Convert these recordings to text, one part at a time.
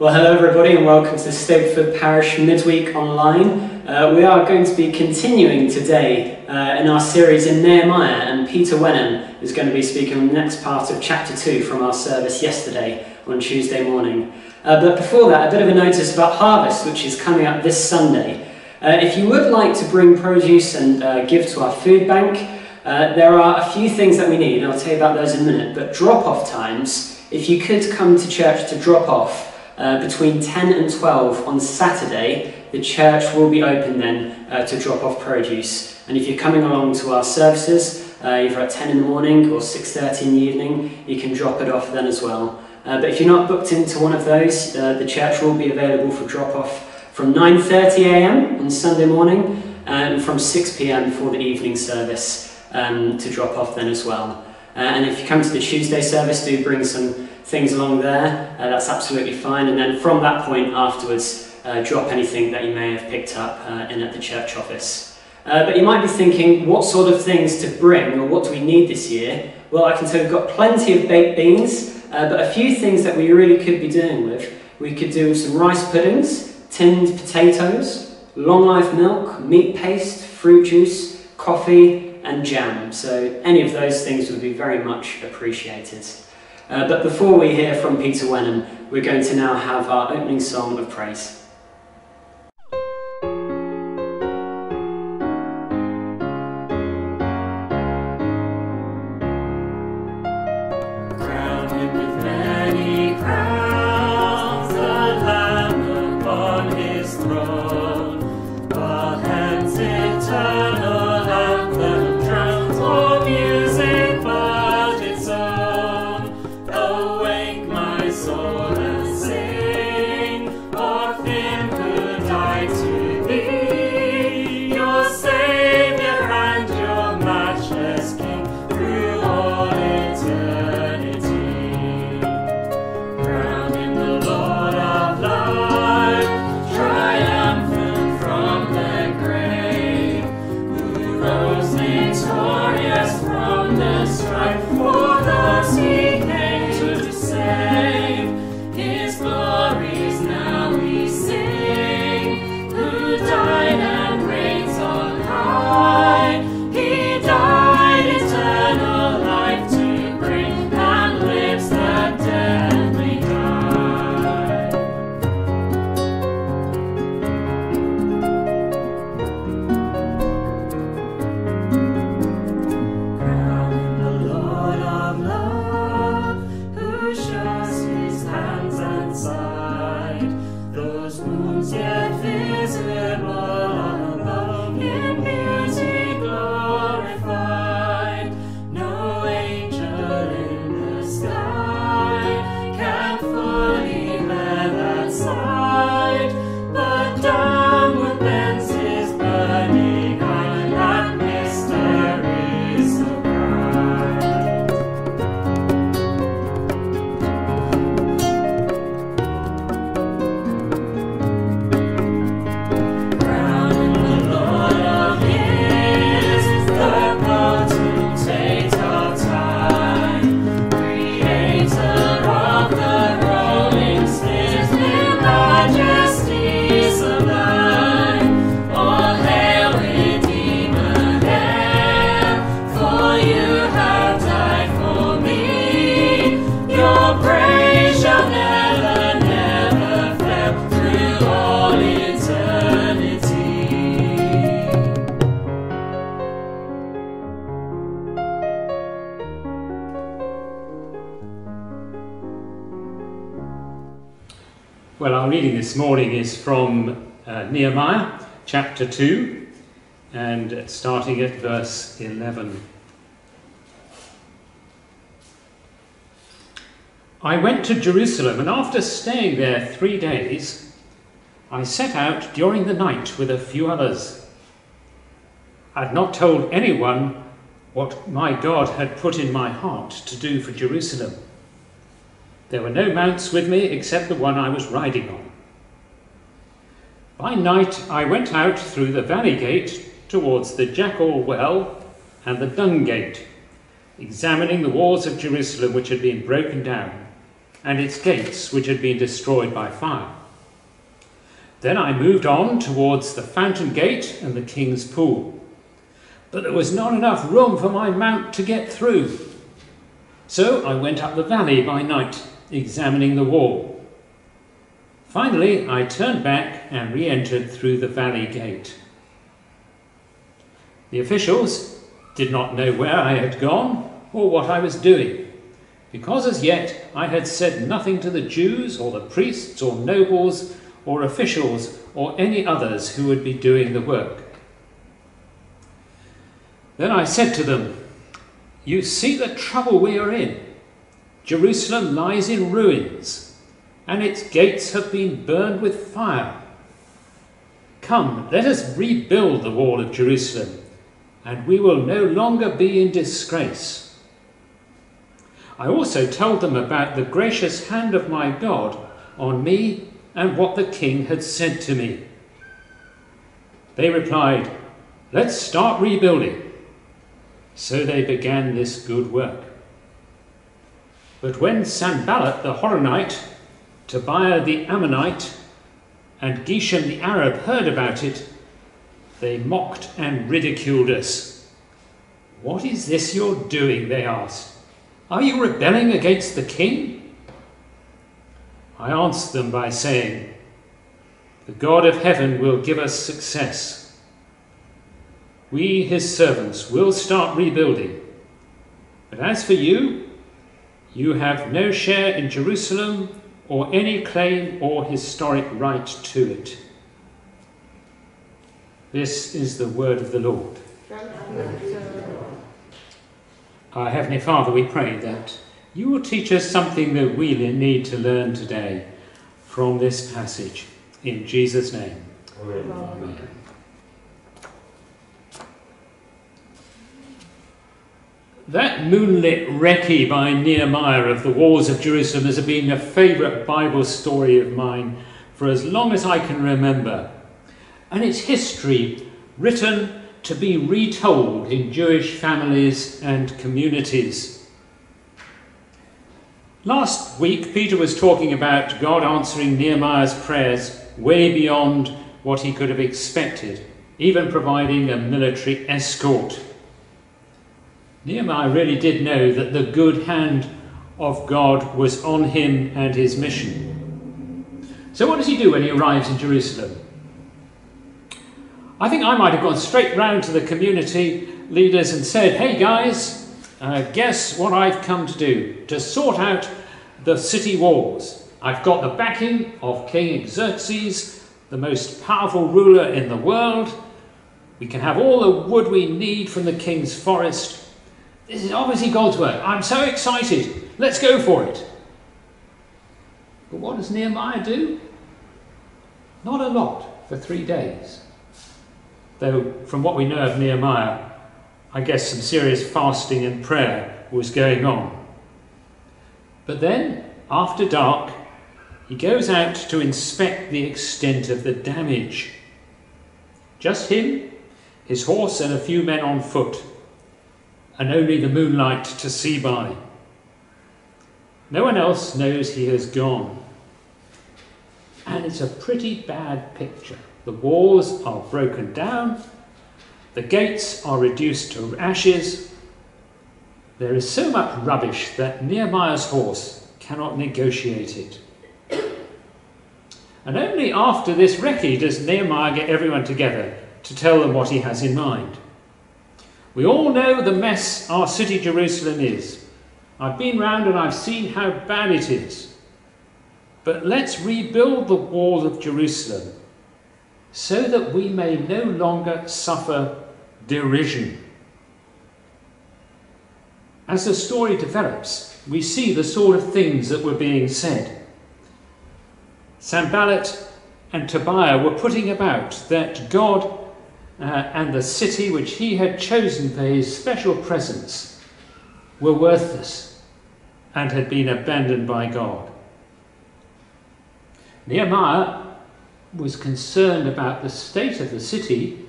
Well, hello everybody, and welcome to Stapleford Parish Midweek Online. Uh, we are going to be continuing today uh, in our series in Nehemiah, and Peter Wenham is going to be speaking on the next part of chapter 2 from our service yesterday on Tuesday morning. Uh, but before that, a bit of a notice about harvest, which is coming up this Sunday. Uh, if you would like to bring produce and uh, give to our food bank, uh, there are a few things that we need, and I'll tell you about those in a minute. But drop off times, if you could come to church to drop off, uh, between 10 and 12 on Saturday, the church will be open then uh, to drop off produce. And if you're coming along to our services, uh, either at 10 in the morning or 6.30 in the evening, you can drop it off then as well. Uh, but if you're not booked into one of those, uh, the church will be available for drop off from 9.30am on Sunday morning and from 6pm for the evening service um, to drop off then as well. And if you come to the Tuesday service, do bring some things along there, uh, that's absolutely fine. And then from that point afterwards, uh, drop anything that you may have picked up uh, in at the church office. Uh, but you might be thinking, what sort of things to bring or what do we need this year? Well, I can tell we've got plenty of baked beans, uh, but a few things that we really could be doing with. We could do some rice puddings, tinned potatoes, long life milk, meat paste, fruit juice, coffee, and jam. So any of those things would be very much appreciated. Uh, but before we hear from Peter Wenham, we're going to now have our opening song of praise. This morning is from uh, Nehemiah chapter 2 and starting at verse 11. I went to Jerusalem and after staying there three days, I set out during the night with a few others. I had not told anyone what my God had put in my heart to do for Jerusalem. There were no mounts with me except the one I was riding on. By night I went out through the valley gate towards the jackal well and the dung gate, examining the walls of Jerusalem which had been broken down. and its gates, which had been destroyed by fire. Then I moved on towards the fountain gate and the king's pool. But there was not enough room for my mount to get through. So I went up the valley by night, examining the wall. Finally, I turned back and re entered through the valley gate. The officials did not know where I had gone or what I was doing because as yet I had said nothing to the Jews or the priests or nobles or officials or any others who would be doing the work. Then I said to them, You see the trouble we are in. Jerusalem lies in ruins, and its gates have been burned with fire. Come, let us rebuild the wall of Jerusalem, and we will no longer be in disgrace. I also told them about the gracious hand of my God on me and what the king had said to me. They replied, Let's start rebuilding. So they began this good work. But when Sanballat the Horonite, Tobiah the Ammonite, and Geshem the Arab heard about it, they mocked and ridiculed us. What is this you're doing? They asked. Are you rebelling against the king? I answered them by saying, The God of heaven will give us success. We, his servants, will start rebuilding. But as for you, you have no share in Jerusalem or any claim or historic right to it. This is the word of the Lord. Our Heavenly Father, we pray that you will teach us something that we need to learn today from this passage. In Jesus' name. Amen. Amen. That moonlit recce by Nehemiah of the walls of Jerusalem has been a favourite Bible story of mine for as long as I can remember. And its history, written to be retold in Jewish families and communities. Last week, Peter was talking about God answering Nehemiah's prayers way beyond what he could have expected, even providing a military escort. Nehemiah really did know that the good hand of God was on him and his mission. So, what does he do when he arrives in Jerusalem? I think I might have gone straight round to the community leaders and said, hey guys, uh, guess what I've come to do? To sort out the city walls. I've got the backing of King Xerxes, the most powerful ruler in the world. We can have all the wood we need from the king's forest. This is obviously God's work. I'm so excited. Let's go for it. But what does Nehemiah do? Not a lot for three days. Though, from what we know of Nehemiah, I guess some serious fasting and prayer was going on. But then, after dark, he goes out to inspect the extent of the damage. Just him, his horse, and a few men on foot, and only the moonlight to see by. No one else knows he has gone. And it's a pretty bad picture. The walls are broken down, the gates are reduced to ashes. There is so much rubbish that Nehemiah's horse cannot negotiate it. And only after this recce does Nehemiah get everyone together to tell them what he has in mind. We all know the mess our city Jerusalem is. I've been round and I've seen how bad it is. But let's rebuild the wall of Jerusalem so that we may no longer suffer derision. As the story develops, we see the sort of things that were being said. Sanballat and Tobiah were putting about that God uh, and the city which he had chosen for his special presence were worthless and had been abandoned by God. Nehemiah was concerned about the state of the city,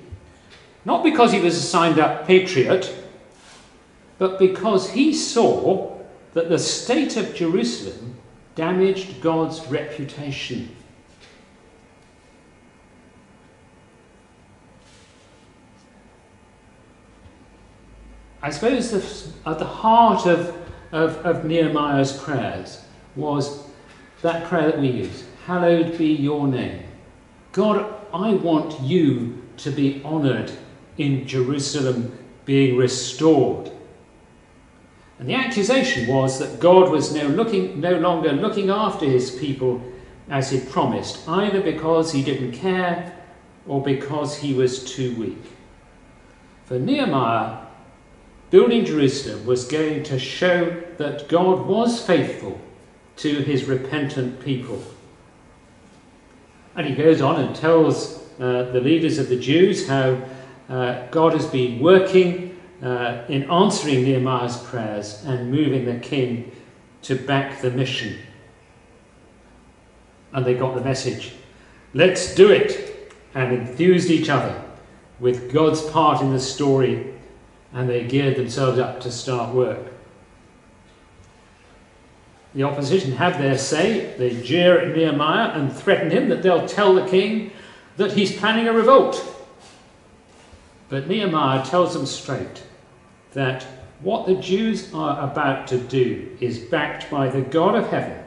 not because he was a signed up patriot, but because he saw that the state of Jerusalem damaged God's reputation. I suppose the, at the heart of, of, of Nehemiah's prayers was that prayer that we use Hallowed be your name. God, I want you to be honoured in Jerusalem being restored. And the accusation was that God was no, looking, no longer looking after his people as he promised, either because he didn't care or because he was too weak. For Nehemiah, building Jerusalem was going to show that God was faithful to his repentant people. And he goes on and tells uh, the leaders of the Jews how uh, God has been working uh, in answering Nehemiah's prayers and moving the king to back the mission. And they got the message let's do it, and enthused each other with God's part in the story, and they geared themselves up to start work. The opposition have their say. They jeer at Nehemiah and threaten him that they'll tell the king that he's planning a revolt. But Nehemiah tells them straight that what the Jews are about to do is backed by the God of heaven.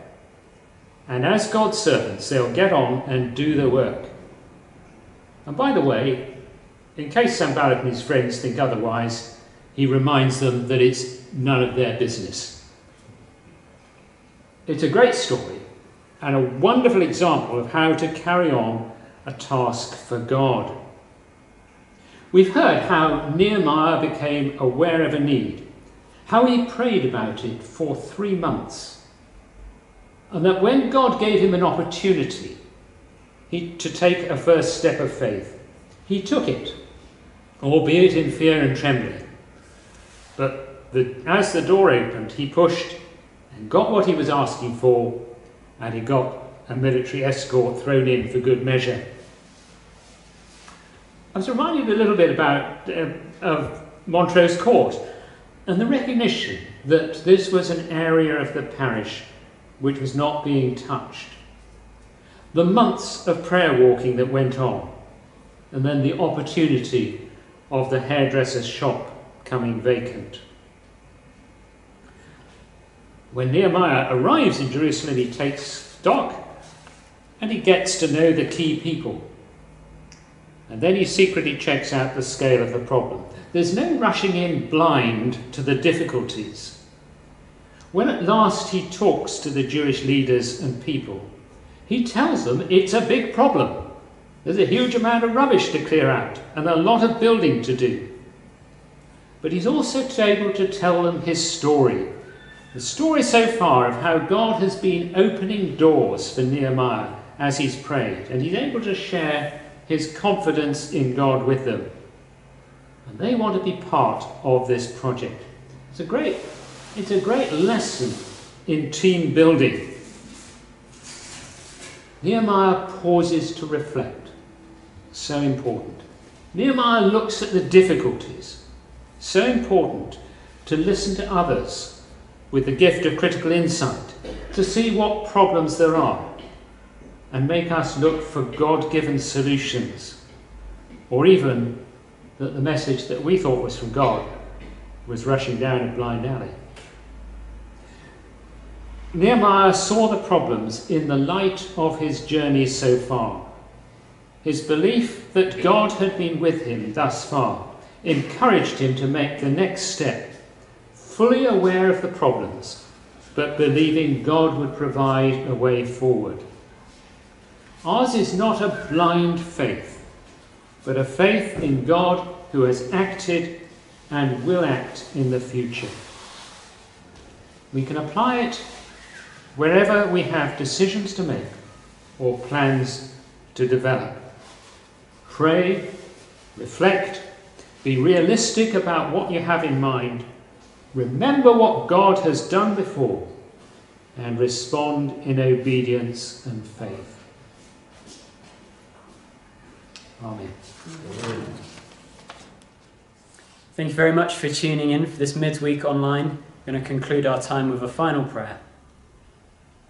And as God's servants, they'll get on and do the work. And by the way, in case Sanballat and his friends think otherwise, he reminds them that it's none of their business. It's a great story and a wonderful example of how to carry on a task for God. We've heard how Nehemiah became aware of a need, how he prayed about it for three months, and that when God gave him an opportunity he, to take a first step of faith, he took it, albeit in fear and trembling. But the, as the door opened, he pushed and got what he was asking for, and he got a military escort thrown in for good measure. I was reminded a little bit about uh, of Montrose Court and the recognition that this was an area of the parish which was not being touched. The months of prayer walking that went on, and then the opportunity of the hairdresser's shop coming vacant. When Nehemiah arrives in Jerusalem, he takes stock and he gets to know the key people and then he secretly checks out the scale of the problem. There's no rushing in blind to the difficulties. When at last he talks to the Jewish leaders and people, he tells them it's a big problem. There's a huge amount of rubbish to clear out and a lot of building to do. But he's also able to tell them his story. The story so far of how God has been opening doors for Nehemiah as he's prayed, and he's able to share his confidence in God with them. And they want to be part of this project. It's a great, it's a great lesson in team building. Nehemiah pauses to reflect. So important. Nehemiah looks at the difficulties. So important to listen to others with the gift of critical insight, to see what problems there are and make us look for God given solutions, or even that the message that we thought was from God was rushing down a blind alley. Nehemiah saw the problems in the light of his journey so far. His belief that God had been with him thus far encouraged him to make the next step, fully aware of the problems, but believing God would provide a way forward. Ours is not a blind faith, but a faith in God who has acted and will act in the future. We can apply it wherever we have decisions to make or plans to develop. Pray, reflect, be realistic about what you have in mind, remember what God has done before, and respond in obedience and faith. Amen. Thank you very much for tuning in for this midweek online. We're going to conclude our time with a final prayer.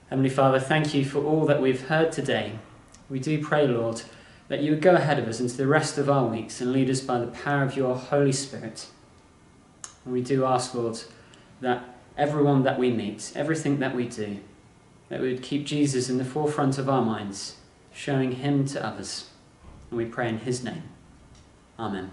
Heavenly Father, thank you for all that we've heard today. We do pray, Lord, that you would go ahead of us into the rest of our weeks and lead us by the power of your Holy Spirit. And we do ask, Lord, that everyone that we meet, everything that we do, that we would keep Jesus in the forefront of our minds, showing him to others. And we pray in his name. Amen.